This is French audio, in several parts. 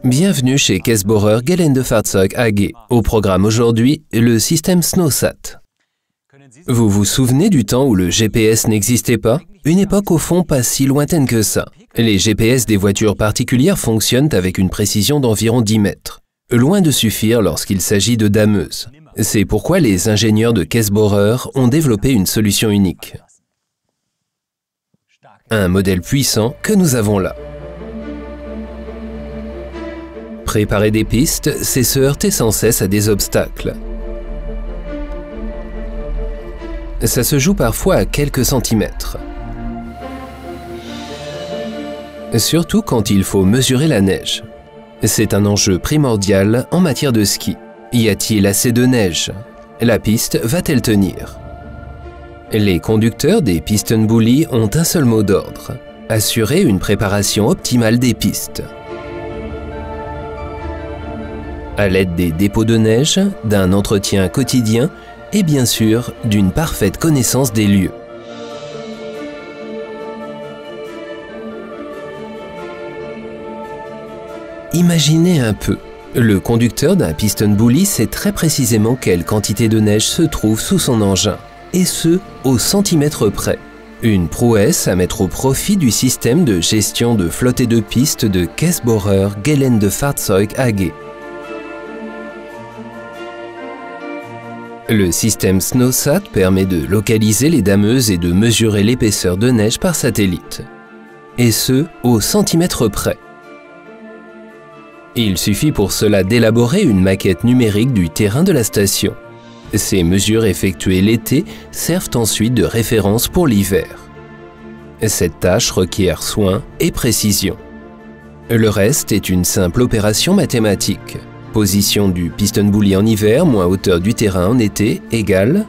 Bienvenue chez Kesbohrer Geländefahrzeug AG. Au programme aujourd'hui, le système SnowSat. Vous vous souvenez du temps où le GPS n'existait pas? Une époque au fond pas si lointaine que ça. Les GPS des voitures particulières fonctionnent avec une précision d'environ 10 mètres. Loin de suffire lorsqu'il s'agit de dameuses. C'est pourquoi les ingénieurs de Kesbohrer ont développé une solution unique. Un modèle puissant que nous avons là. Préparer des pistes, c'est se heurter sans cesse à des obstacles. Ça se joue parfois à quelques centimètres. Surtout quand il faut mesurer la neige. C'est un enjeu primordial en matière de ski. Y a-t-il assez de neige? La piste va-t-elle tenir? Les conducteurs des piston bullies ont un seul mot d'ordre assurer une préparation optimale des pistes à l'aide des dépôts de neige, d'un entretien quotidien et bien sûr d'une parfaite connaissance des lieux. Imaginez un peu, le conducteur d'un piston bully sait très précisément quelle quantité de neige se trouve sous son engin, et ce, au centimètre près. Une prouesse à mettre au profit du système de gestion de flotte et de pistes de Kessbohrer Geländefahrzeug AG. Le système SnowSat permet de localiser les dameuses et de mesurer l'épaisseur de neige par satellite. Et ce, au centimètre près. Il suffit pour cela d'élaborer une maquette numérique du terrain de la station. Ces mesures effectuées l'été servent ensuite de référence pour l'hiver. Cette tâche requiert soin et précision. Le reste est une simple opération mathématique. Position du piston bully en hiver moins hauteur du terrain en été égale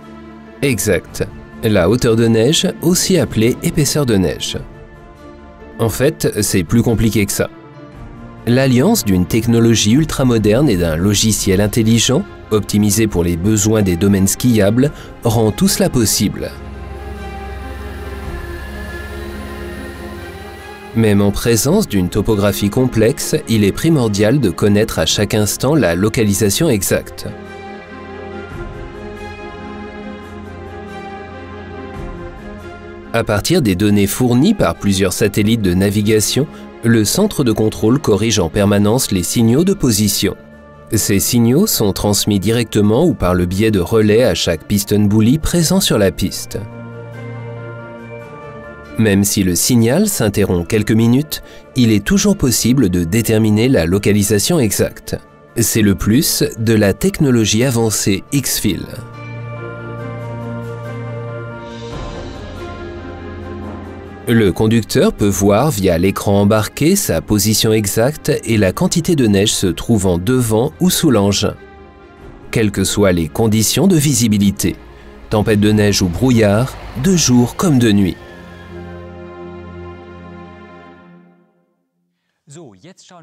Exact. La hauteur de neige, aussi appelée épaisseur de neige. En fait, c'est plus compliqué que ça. L'alliance d'une technologie ultramoderne et d'un logiciel intelligent, optimisé pour les besoins des domaines skiables, rend tout cela possible. Même en présence d'une topographie complexe, il est primordial de connaître à chaque instant la localisation exacte. À partir des données fournies par plusieurs satellites de navigation, le centre de contrôle corrige en permanence les signaux de position. Ces signaux sont transmis directement ou par le biais de relais à chaque piston bully présent sur la piste. Même si le signal s'interrompt quelques minutes, il est toujours possible de déterminer la localisation exacte. C'est le plus de la technologie avancée X-Fill. Le conducteur peut voir via l'écran embarqué sa position exacte et la quantité de neige se trouvant devant ou sous l'engin, quelles que soient les conditions de visibilité, tempête de neige ou brouillard, de jour comme de nuit.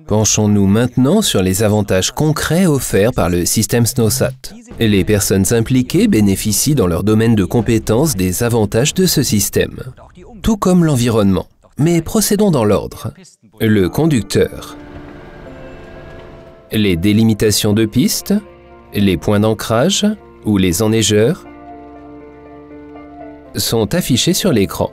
Penchons-nous maintenant sur les avantages concrets offerts par le système SnowSat. Les personnes impliquées bénéficient dans leur domaine de compétences des avantages de ce système, tout comme l'environnement. Mais procédons dans l'ordre. Le conducteur, les délimitations de pistes, les points d'ancrage ou les enneigeurs sont affichés sur l'écran.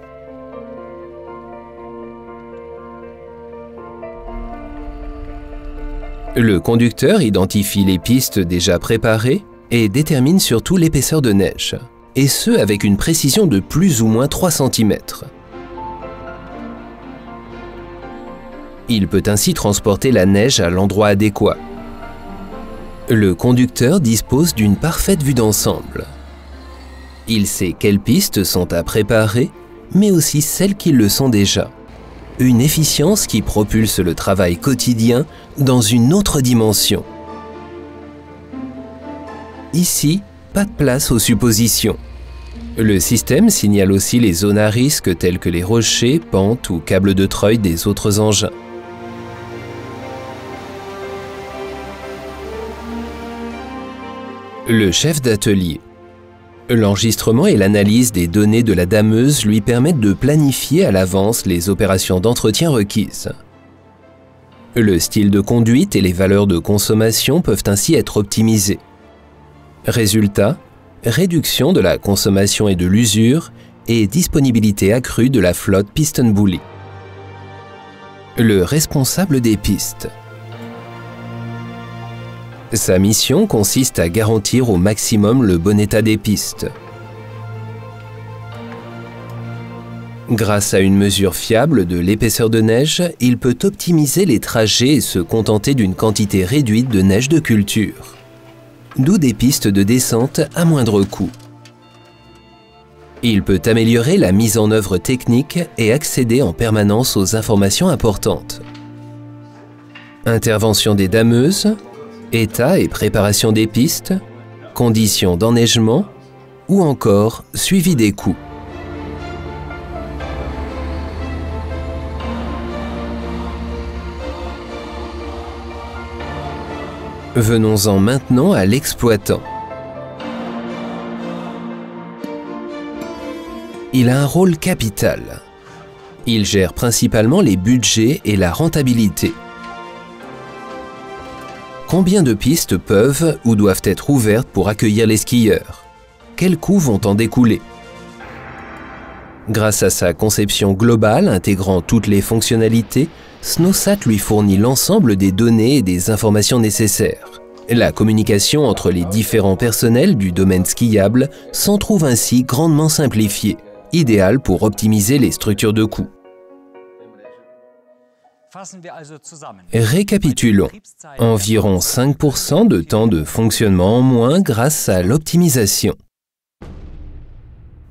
Le conducteur identifie les pistes déjà préparées et détermine surtout l'épaisseur de neige, et ce avec une précision de plus ou moins 3 cm. Il peut ainsi transporter la neige à l'endroit adéquat. Le conducteur dispose d'une parfaite vue d'ensemble. Il sait quelles pistes sont à préparer, mais aussi celles qui le sont déjà une efficience qui propulse le travail quotidien dans une autre dimension. Ici, pas de place aux suppositions. Le système signale aussi les zones à risque telles que les rochers, pentes ou câbles de treuil des autres engins. Le chef d'atelier L'enregistrement et l'analyse des données de la dameuse lui permettent de planifier à l'avance les opérations d'entretien requises. Le style de conduite et les valeurs de consommation peuvent ainsi être optimisés. Résultat, réduction de la consommation et de l'usure et disponibilité accrue de la flotte piston bully. Le responsable des pistes. Sa mission consiste à garantir au maximum le bon état des pistes. Grâce à une mesure fiable de l'épaisseur de neige, il peut optimiser les trajets et se contenter d'une quantité réduite de neige de culture. D'où des pistes de descente à moindre coût. Il peut améliorer la mise en œuvre technique et accéder en permanence aux informations importantes. Intervention des dameuses, état et préparation des pistes, conditions d'enneigement ou encore suivi des coûts. Venons-en maintenant à l'exploitant. Il a un rôle capital. Il gère principalement les budgets et la rentabilité. Combien de pistes peuvent ou doivent être ouvertes pour accueillir les skieurs? Quels coûts vont en découler? Grâce à sa conception globale intégrant toutes les fonctionnalités, SnowSat lui fournit l'ensemble des données et des informations nécessaires. La communication entre les différents personnels du domaine skiable s'en trouve ainsi grandement simplifiée, idéale pour optimiser les structures de coûts. Récapitulons. Environ 5% de temps de fonctionnement en moins grâce à l'optimisation.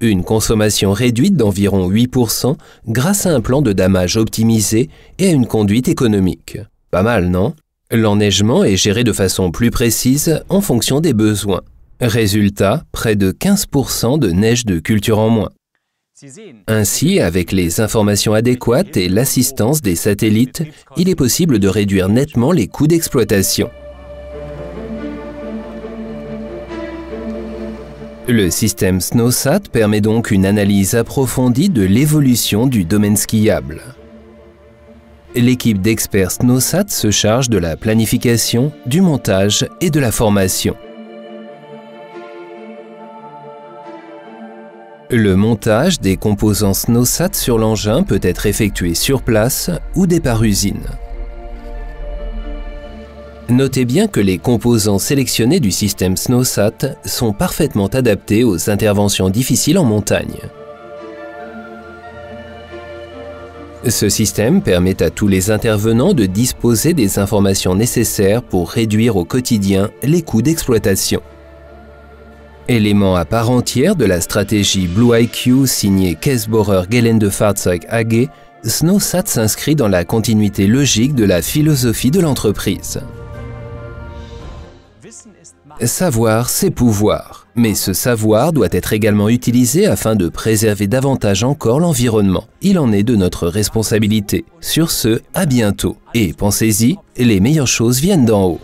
Une consommation réduite d'environ 8% grâce à un plan de damage optimisé et à une conduite économique. Pas mal, non? L'enneigement est géré de façon plus précise en fonction des besoins. Résultat, près de 15% de neige de culture en moins. Ainsi, avec les informations adéquates et l'assistance des satellites, il est possible de réduire nettement les coûts d'exploitation. Le système SnowSat permet donc une analyse approfondie de l'évolution du domaine skiable. L'équipe d'experts SnowSat se charge de la planification, du montage et de la formation. Le montage des composants SnowSat sur l'engin peut être effectué sur place ou départ usine. Notez bien que les composants sélectionnés du système SnowSat sont parfaitement adaptés aux interventions difficiles en montagne. Ce système permet à tous les intervenants de disposer des informations nécessaires pour réduire au quotidien les coûts d'exploitation. Élément à part entière de la stratégie Blue IQ signée Kesborer Geländefahrzeug AG, SnowSat s'inscrit dans la continuité logique de la philosophie de l'entreprise. Savoir, c'est pouvoir. Mais ce savoir doit être également utilisé afin de préserver davantage encore l'environnement. Il en est de notre responsabilité. Sur ce, à bientôt. Et pensez-y, les meilleures choses viennent d'en haut.